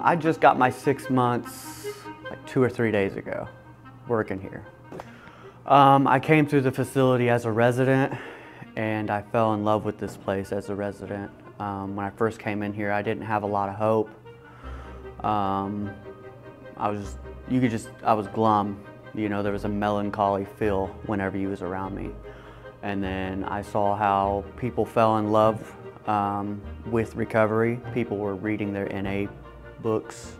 I just got my six months like two or three days ago working here. Um, I came through the facility as a resident and I fell in love with this place as a resident. Um, when I first came in here, I didn't have a lot of hope. Um, I was, you could just, I was glum. You know, there was a melancholy feel whenever you was around me. And then I saw how people fell in love um, with recovery. People were reading their NA books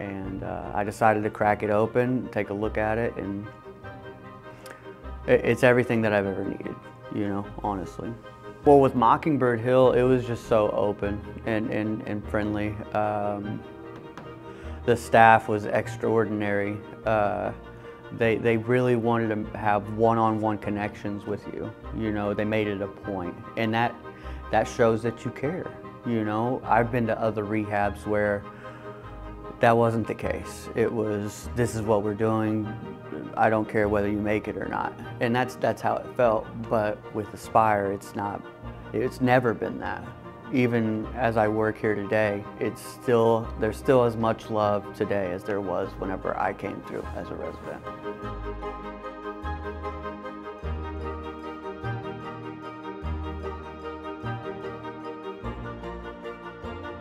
and uh, I decided to crack it open, take a look at it, and it's everything that I've ever needed, you know, honestly. Well, with Mockingbird Hill, it was just so open and, and, and friendly. Um, the staff was extraordinary. Uh, they, they really wanted to have one-on-one -on -one connections with you. You know, they made it a point. And that, that shows that you care, you know. I've been to other rehabs where that wasn't the case. It was, this is what we're doing. I don't care whether you make it or not. And that's, that's how it felt. But with Aspire, it's not, it's never been that. Even as I work here today, it's still, there's still as much love today as there was whenever I came through as a resident.